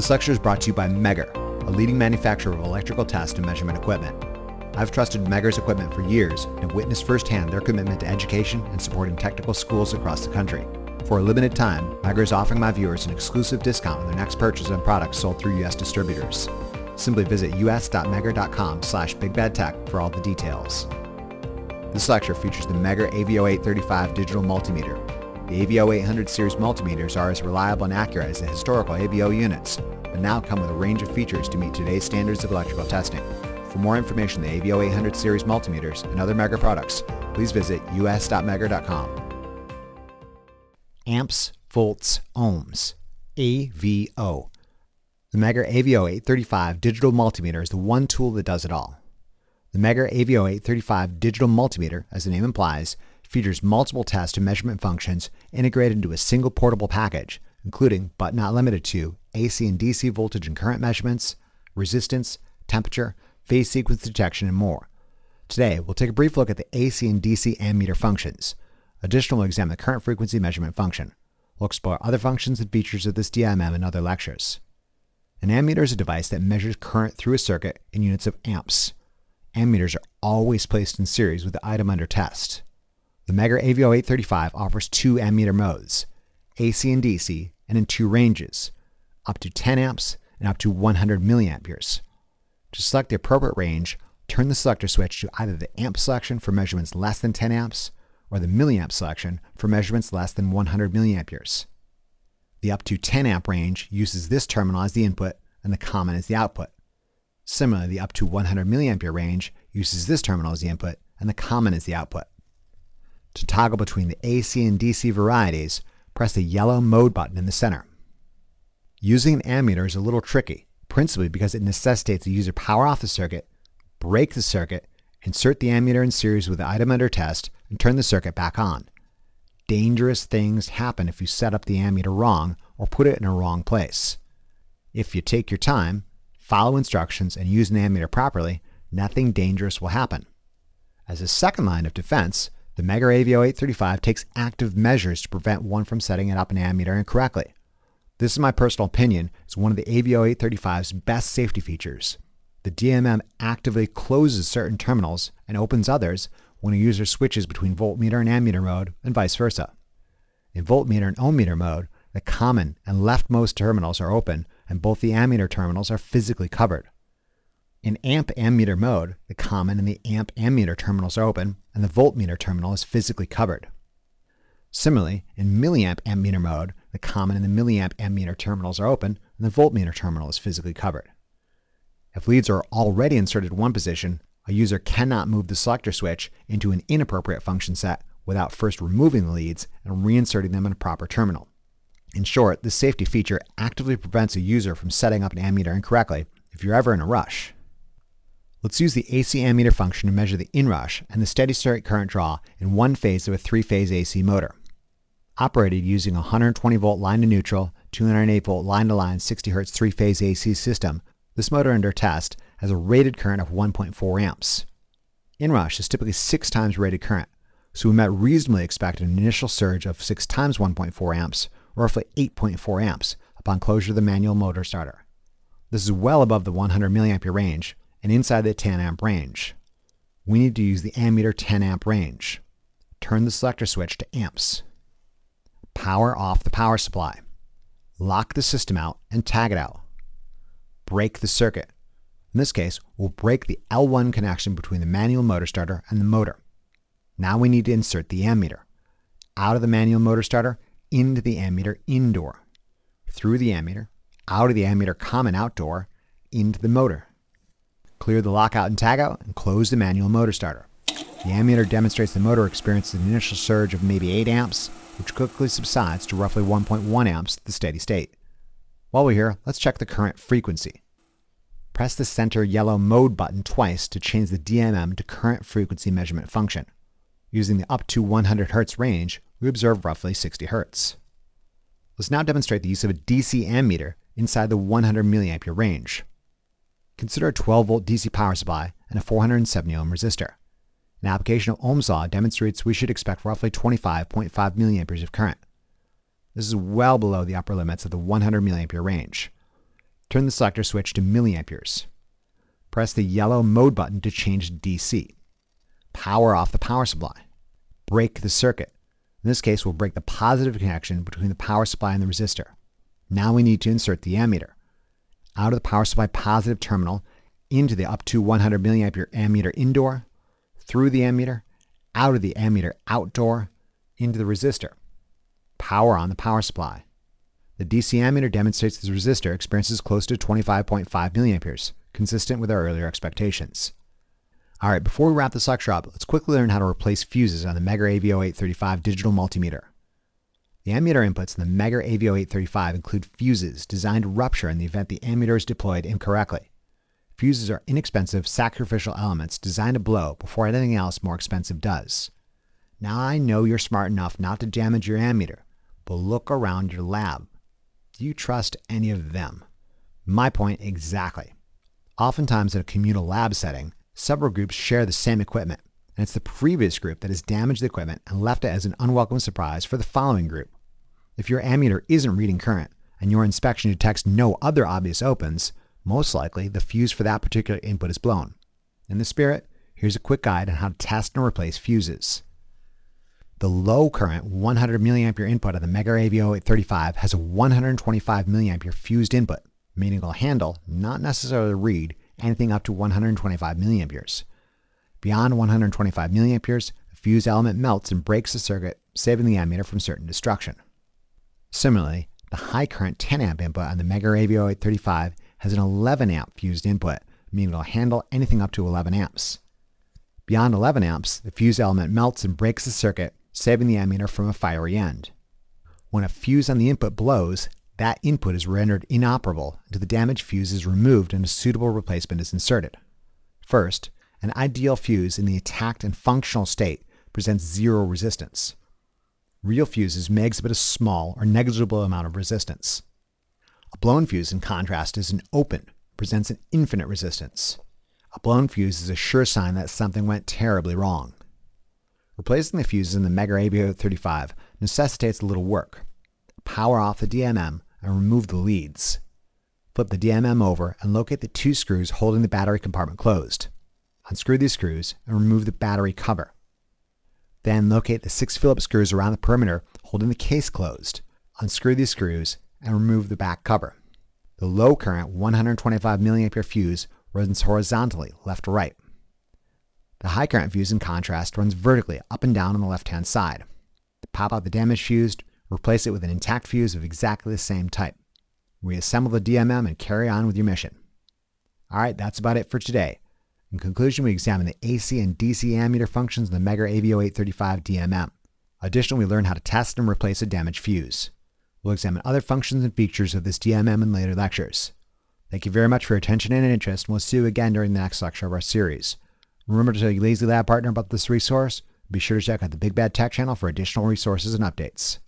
This lecture is brought to you by Megger, a leading manufacturer of electrical test and measurement equipment. I've trusted Megger's equipment for years and have witnessed firsthand their commitment to education and supporting technical schools across the country. For a limited time, Megger is offering my viewers an exclusive discount on their next purchase on products sold through U.S. distributors. Simply visit us.megger.com slash bigbadtech for all the details. This lecture features the Megger AVO 835 digital multimeter. The AVO 800 series multimeters are as reliable and accurate as the historical AVO units, but now come with a range of features to meet today's standards of electrical testing. For more information on the AVO 800 series multimeters and other Megger products, please visit us.megger.com. Amps, volts, ohms. AVO. The Megger AVO 835 digital multimeter is the one tool that does it all. The Megger AVO 835 digital multimeter, as the name implies, features multiple test and measurement functions integrated into a single portable package, including, but not limited to, AC and DC voltage and current measurements, resistance, temperature, phase sequence detection, and more. Today, we'll take a brief look at the AC and DC ammeter functions. Additionally, we'll examine the current frequency measurement function. We'll explore other functions and features of this DMM in other lectures. An ammeter is a device that measures current through a circuit in units of amps. Ammeters are always placed in series with the item under test. The Megger AVO 835 offers two ammeter modes, AC and DC, and in two ranges, up to 10 amps and up to 100 milliamperes. To select the appropriate range, turn the selector switch to either the amp selection for measurements less than 10 amps or the milliamp selection for measurements less than 100 milliamperes. The up to 10 amp range uses this terminal as the input and the common as the output. Similarly, the up to 100 milliampere range uses this terminal as the input and the common as the output. To toggle between the AC and DC varieties, press the yellow mode button in the center. Using an ammeter is a little tricky, principally because it necessitates the user power off the circuit, break the circuit, insert the ammeter in series with the item under test, and turn the circuit back on. Dangerous things happen if you set up the ammeter wrong or put it in a wrong place. If you take your time, follow instructions, and use an ammeter properly, nothing dangerous will happen. As a second line of defense, the Megger AVO 835 takes active measures to prevent one from setting it up an ammeter incorrectly. This is my personal opinion, It's one of the AVO 835's best safety features. The DMM actively closes certain terminals and opens others when a user switches between voltmeter and ammeter mode and vice versa. In voltmeter and ohmmeter mode, the common and leftmost terminals are open and both the ammeter terminals are physically covered. In amp ammeter mode, the common and the amp ammeter terminals are open and the voltmeter terminal is physically covered. Similarly, in milliamp ammeter mode, the common and the milliamp ammeter terminals are open and the voltmeter terminal is physically covered. If leads are already inserted in one position, a user cannot move the selector switch into an inappropriate function set without first removing the leads and reinserting them in a proper terminal. In short, this safety feature actively prevents a user from setting up an ammeter incorrectly if you're ever in a rush. Let's use the AC ammeter function to measure the inrush and the steady state current draw in one phase of a three-phase AC motor. Operated using a 120 volt line to neutral, 208 volt line to line 60 Hz three-phase AC system, this motor under test has a rated current of 1.4 amps. Inrush is typically 6 times rated current, so we might reasonably expect an initial surge of 6 times 1.4 amps, roughly 8.4 amps, upon closure of the manual motor starter. This is well above the 100 mA range and inside the 10 amp range. We need to use the ammeter 10 amp range. Turn the selector switch to amps. Power off the power supply. Lock the system out and tag it out. Break the circuit. In this case, we'll break the L1 connection between the manual motor starter and the motor. Now we need to insert the ammeter. Out of the manual motor starter, into the ammeter indoor. Through the ammeter, out of the ammeter common outdoor, into the motor. Clear the lockout and tagout and close the manual motor starter. The ammeter demonstrates the motor experiences an initial surge of maybe 8 amps, which quickly subsides to roughly 1.1 amps the steady state. While we're here, let's check the current frequency. Press the center yellow mode button twice to change the DMM to current frequency measurement function. Using the up to 100 Hz range, we observe roughly 60 Hz. Let's now demonstrate the use of a DC ammeter inside the 100 mA range. Consider a 12 volt DC power supply and a 470 ohm resistor. An application of Ohm's law demonstrates we should expect roughly 25.5 milliamperes of current. This is well below the upper limits of the 100 milliampere range. turn the selector switch to milliamperes. Press the yellow mode button to change DC. Power off the power supply. Break the circuit. In this case, we'll break the positive connection between the power supply and the resistor. Now we need to insert the ammeter. Out of the power supply positive terminal, into the up to 100 milliampere ammeter indoor, through the ammeter, out of the ammeter outdoor, into the resistor. Power on the power supply. The DC ammeter demonstrates this resistor experiences close to 25.5 milliamperes, consistent with our earlier expectations. All right, before we wrap this lecture up, let's quickly learn how to replace fuses on the Megger AVO835 digital multimeter. The ammeter inputs in the Megger AVO835 include fuses designed to rupture in the event the ammeter is deployed incorrectly. Fuses are inexpensive, sacrificial elements designed to blow before anything else more expensive does. Now I know you're smart enough not to damage your ammeter, but look around your lab. Do you trust any of them? My point exactly. Oftentimes in a communal lab setting, several groups share the same equipment, and it's the previous group that has damaged the equipment and left it as an unwelcome surprise for the following group. If your ammeter isn't reading current and your inspection detects no other obvious opens, most likely the fuse for that particular input is blown. In the spirit, here's a quick guide on how to test and replace fuses. The low current 100 milliampere input of the Megger AVO835 has a 125 milliampere fused input, meaning it'll handle, not necessarily read, anything up to 125 milliamperes. Beyond 125 milliamperes, the fuse element melts and breaks the circuit, saving the ammeter from certain destruction. Similarly, the high current 10 amp input on the Megger AVO835 has an 11 amp fused input, meaning it'll handle anything up to 11 amps. Beyond 11 amps, the fuse element melts and breaks the circuit, saving the ammeter from a fiery end. When a fuse on the input blows, that input is rendered inoperable until the damaged fuse is removed and a suitable replacement is inserted. First, an ideal fuse in the attacked and functional state presents zero resistance. Real fuses may exhibit a small or negligible amount of resistance. A blown fuse, in contrast, is an open, presents an infinite resistance. A blown fuse is a sure sign that something went terribly wrong. Replacing the fuses in the Megger AV35 necessitates a little work. Power off the DMM and remove the leads. Flip the DMM over and locate the two screws holding the battery compartment closed. Unscrew these screws and remove the battery cover. Then locate the six Phillips screws around the perimeter holding the case closed. Unscrew these screws and remove the back cover. The low current 125 mA fuse runs horizontally left to right. The high current fuse, in contrast, runs vertically up and down on the left-hand side. Pop out the damaged fuse, replace it with an intact fuse of exactly the same type. Reassemble the DMM and carry on with your mission. Alright, that's about it for today. In conclusion, we examine the AC and DC ammeter functions of the Megger AVO835 DMM. Additionally, we learn how to test and replace a damaged fuse. We'll examine other functions and features of this DMM in later lectures. Thank you very much for your attention and interest, and we'll see you again during the next lecture of our series. Remember to tell your Lazy Lab partner about this resource. Be sure to check out the Big Bad Tech channel for additional resources and updates.